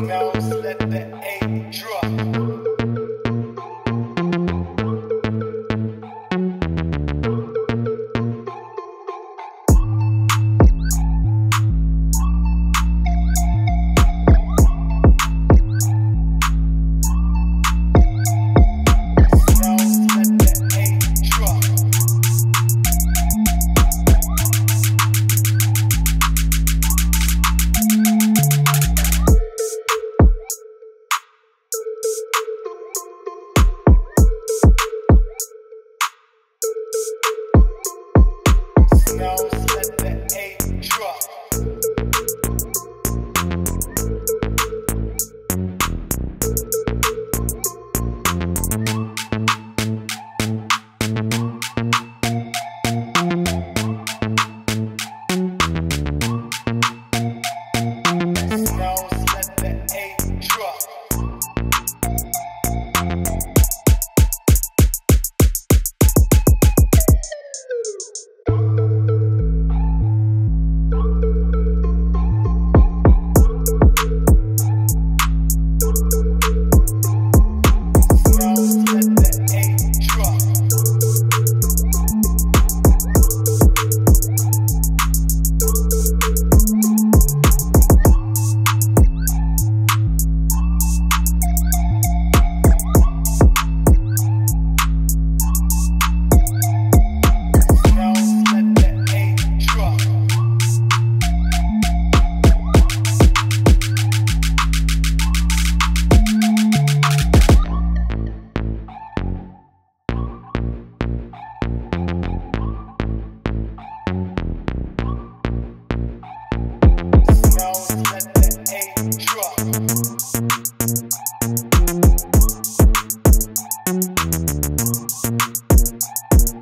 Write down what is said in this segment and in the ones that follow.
Now let the A drop.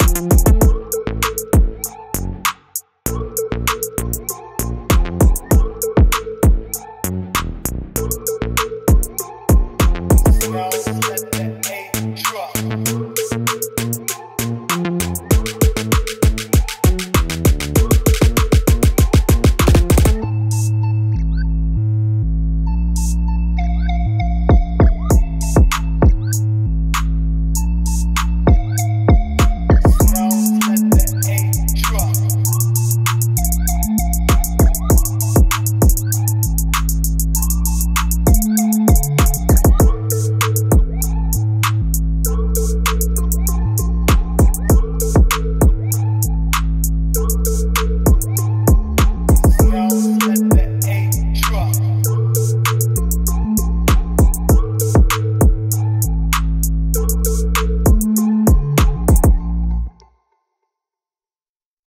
Música